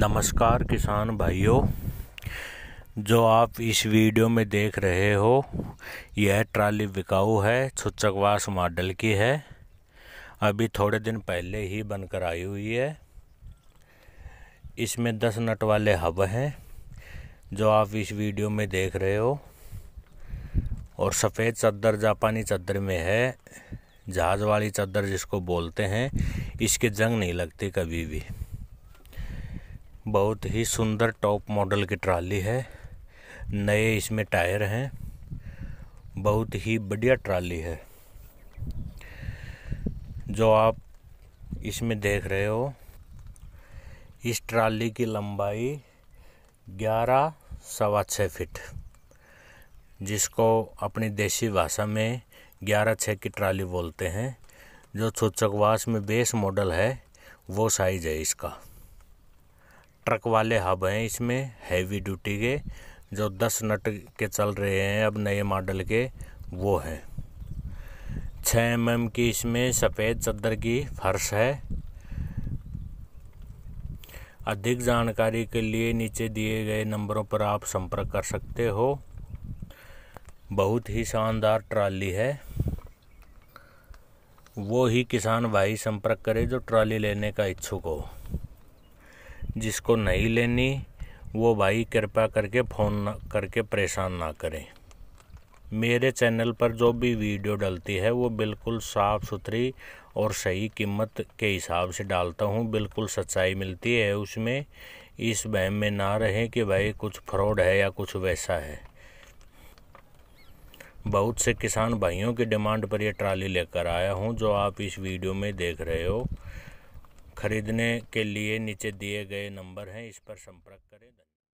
नमस्कार किसान भाइयों, जो आप इस वीडियो में देख रहे हो, यह ट्राली बिकाऊ है, छुचकवास मॉडल की है। अभी थोड़े दिन पहले ही बनकर आई हुई है। इसमें दस नट वाले हब हैं, जो आप इस वीडियो में देख रहे हो। और सफ़ेद चद्दर जापानी चद्दर में है, जहाज़ वाली चद्दर जिसको बोलते हैं, इसके जंग नहीं लगती कभी भी। बहुत ही सुंदर टॉप मॉडल की ट्राली है। नए इसमें टायर हैं। बहुत ही बढ़िया ट्राली है। जो आप इसमें देख रहे हो, इस ट्राली की लंबाई ग्यारह सवा छः फिट, जिसको अपनी देसी भाषा में ग्यारह छः की ट्राली बोलते हैं। जो छुचकवास में बेस मॉडल है, वो साइज़ है इसका। ट्रक वाले हब हैं इसमें हैवी ड्यूटी के, जो दस नट के चल रहे हैं अब नए मॉडल के, वो हैं। छः एम एम की इसमें सफ़ेद चद्दर की फर्श है। अधिक जानकारी के लिए नीचे दिए गए नंबरों पर आप संपर्क कर सकते हो। बहुत ही शानदार ट्राली है। वो ही किसान भाई संपर्क करे जो ट्राली लेने का इच्छुक हो। जिसको नहीं लेनी, वो भाई कृपया करके फ़ोन ना, करके परेशान ना करें। मेरे चैनल पर जो भी वीडियो डलती है, वो बिल्कुल साफ़ सुथरी और सही कीमत के हिसाब से डालता हूँ। बिल्कुल सच्चाई मिलती है उसमें। इस बहम में ना रहें कि भाई कुछ फ्रॉड है या कुछ वैसा है। बहुत से किसान भाइयों की डिमांड पर यह ट्राली लेकर आया हूँ, जो आप इस वीडियो में देख रहे हो। खरीदने के लिए नीचे दिए गए नंबर हैं इस पर संपर्क करें।